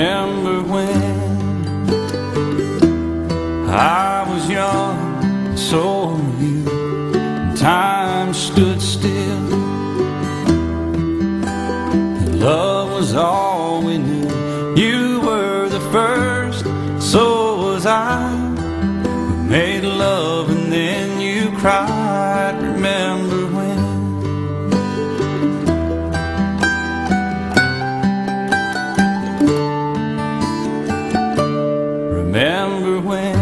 remember when I was young, so were you. Time stood still, and love was all we knew. You were the first, so was I. We made love, and then you cried. Remember when?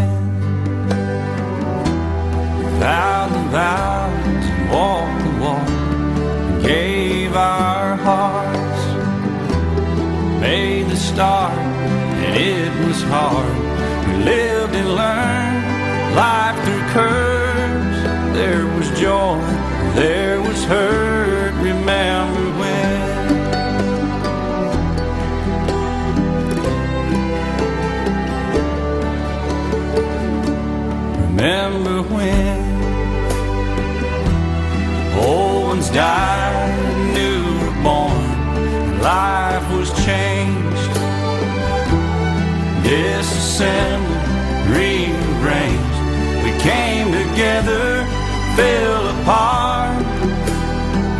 Vowed the vows and walked the walk gave our hearts. Made the start and it was hard. We lived and learned life through curves. There was joy, there was hurt. Died, new were born, life was changed. Disassembled, rearranged. We came together, fell apart,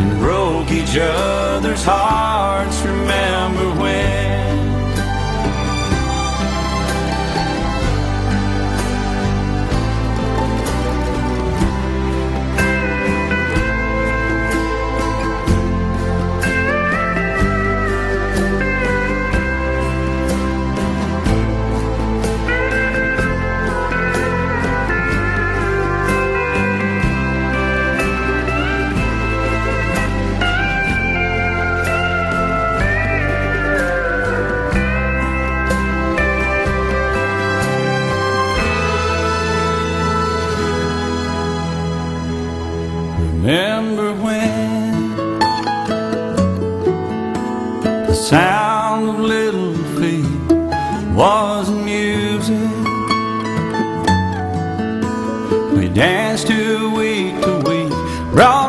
and broke each other's hearts. Remember Remember when the sound of little feet was music? We danced to week to week, brought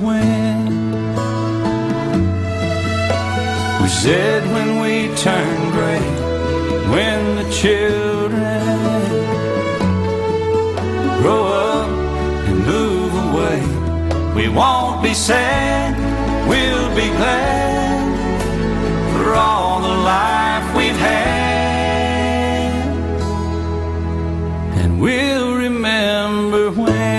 when. We said when we turned gray, when the children grow up and move away, we won't be sad, we'll be glad for all the life we've had. And we'll remember when.